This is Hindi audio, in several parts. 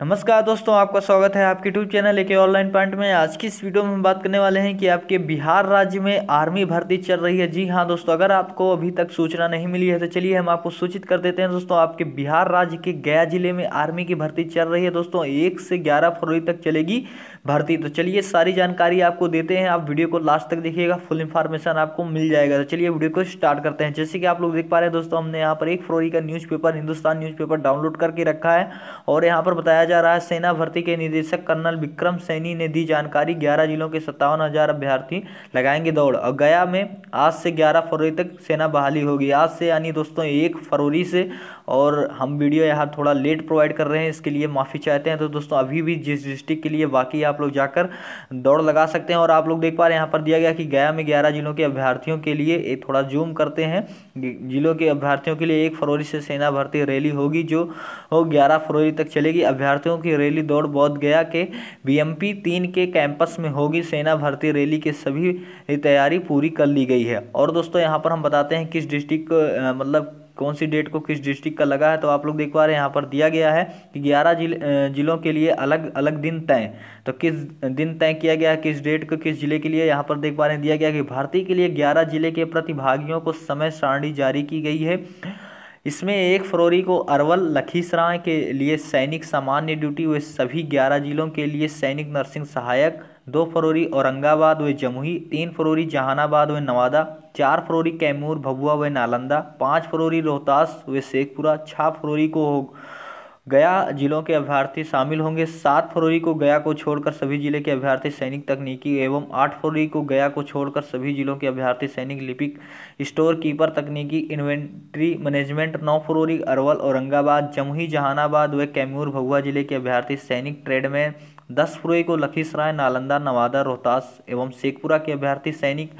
नमस्कार दोस्तों, आपका स्वागत है आपके यूट्यूब चैनल एक ऑनलाइन पॉइंट में। आज की इस वीडियो में हम बात करने वाले हैं कि आपके बिहार राज्य में आर्मी भर्ती चल रही है। जी हाँ दोस्तों, अगर आपको अभी तक सूचना नहीं मिली है तो चलिए हम आपको सूचित कर देते हैं दोस्तों, आपके बिहार राज्य के गया ज़िले में आर्मी की भर्ती चल रही है। दोस्तों, एक से ग्यारह फरवरी तक चलेगी भर्ती। तो चलिए सारी जानकारी आपको देते हैं। आप वीडियो को लास्ट तक देखिएगा फुल इन्फॉर्मेशन आपको मिल जाएगा। तो चलिए वीडियो को स्टार्ट करते हैं। जैसे कि आप लोग देख पा रहे हैं दोस्तों, हमने यहाँ पर एक फरवरी का न्यूज़पेपर हिंदुस्तान न्यूज़पेपर डाउनलोड करके रखा है और यहाँ पर बताया जा रहा है। सेना भर्ती के निदेशक कर्नल विक्रम सैनी ने दी जानकारी। ग्यारह जिलों के सत्तावन हज़ार अभ्यर्थी लगाएँगे दौड़। और गया में आज से ग्यारह फरवरी तक सेना बहाली होगी। आज से यानी दोस्तों एक फरवरी से और हम वीडियो यहाँ थोड़ा लेट प्रोवाइड कर रहे हैं, इसके लिए माफ़ी चाहते हैं। तो दोस्तों, अभी भी जिस डिस्ट्रिक्ट के लिए बाकी आप लोग जाकर दौड़ लगा सकते हैं। और आप लोग देख पा रहे हैं यहाँ पर दिया गया कि गया में ग्यारह जिलों के अभ्यर्थियों के लिए एक थोड़ा जूम करते हैं। जिलों के अभ्यर्थियों के लिए एक फरवरी से सेना भर्ती रैली होगी, जो ग्यारह फरवरी तक चलेगी। अभ्यर्थियों की रैली दौड़ बौद्ध गया के बीएमपी तीन के कैंपस में होगी। सेना भर्ती रैली की सभी तैयारी पूरी कर ली गई है। और दोस्तों, यहाँ पर हम बताते हैं किस डिस्ट्रिक्ट मतलब कौन सी डेट को किस डिस्ट्रिक्ट का लगा है। तो आप लोग देख पा रहे हैं, यहाँ पर दिया गया है कि ग्यारह ज़िले जिलों के लिए अलग अलग दिन तय। तो किस दिन तय किया गया है, किस डेट को, किस ज़िले के लिए? यहाँ पर देख पा रहे हैं, दिया गया कि भारतीय के लिए ग्यारह ज़िले के प्रतिभागियों को समय सारणी जारी की गई है। इसमें एक फरवरी को अरवल लखीसराय के लिए सैनिक सामान्य ड्यूटी, व सभी ग्यारह जिलों के लिए सैनिक, नर्सिंग सहायक, दो फरवरी औरंगाबाद, व जमुई, तीन फरवरी जहानाबाद, व नवादा, चार फरवरी कैमूर, भभुआ, व नालंदा, पाँच फरवरी रोहतास, व शेखपुरा छः फरवरी को गया जिलों के अभ्यर्थी शामिल होंगे। सात फरवरी को गया को छोड़कर सभी ज़िले के अभ्यर्थी सैनिक तकनीकी एवं आठ फरवरी को गया को छोड़कर सभी जिलों के अभ्यर्थी सैनिक लिपिक स्टोर कीपर तकनीकी इन्वेंट्री मैनेजमेंट, नौ फरवरी अरवल, औरंगाबाद, जमुई, जहानाबाद व कैमूर भगुआ ज़िले के अभ्यर्थी सैनिक ट्रेडमैन, दस फरवरी को लखीसराय, नालंदा, नवादा, रोहतास एवं शेखपुरा के अभ्यर्थी सैनिक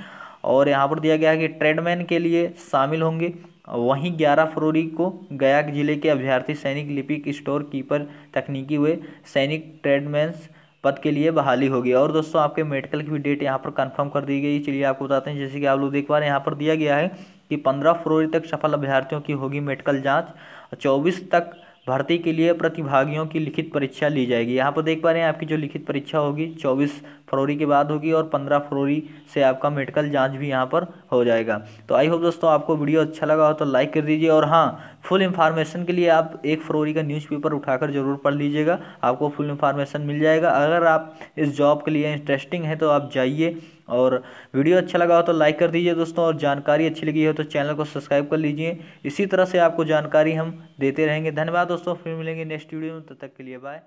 और यहाँ पर दिया गया है कि ट्रेडमैन के लिए शामिल होंगे। वहीं 11 फरवरी को गया ज़िले के अभ्यर्थी सैनिक लिपिक स्टोर कीपर तकनीकी हुए सैनिक ट्रेडमैन्स पद के लिए बहाली होगी और दोस्तों, आपके मेडिकल की भी डेट यहाँ पर कंफर्म कर दी गई। चलिए आपको बताते हैं, जैसे कि आप लोग देख पा रहे हैं, यहाँ पर दिया गया है कि पंद्रह फरवरी तक सफल अभ्यर्थियों की होगी मेडिकल जाँच। चौबीस तक भर्ती के लिए प्रतिभागियों की लिखित परीक्षा ली जाएगी। यहाँ पर देख पा रहे हैं आपकी जो लिखित परीक्षा होगी, चौबीस फरवरी के बाद होगी और पंद्रह फरवरी से आपका मेडिकल जाँच भी यहाँ पर हो जाएगा। तो आई होप दोस्तों आपको वीडियो अच्छा लगा हो तो लाइक कर दीजिए और हाँ फुल इन्फॉर्मेशन के लिए आप एक फरवरी का न्यूज़पेपर उठाकर ज़रूर पढ़ लीजिएगा। आपको फुल इन्फॉर्मेशन मिल जाएगा। अगर आप इस जॉब के लिए इंटरेस्टिंग है तो आप जाइए। और वीडियो अच्छा लगा हो तो लाइक कर दीजिए दोस्तों, और जानकारी अच्छी लगी हो तो चैनल को सब्सक्राइब कर लीजिए। इसी तरह से आपको जानकारी हम देते रहेंगे। धन्यवाद दोस्तों, फिर मिलेंगे नेक्स्ट वीडियो में, तब तक के लिए बाय।